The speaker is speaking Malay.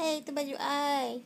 Hey, itu baju I.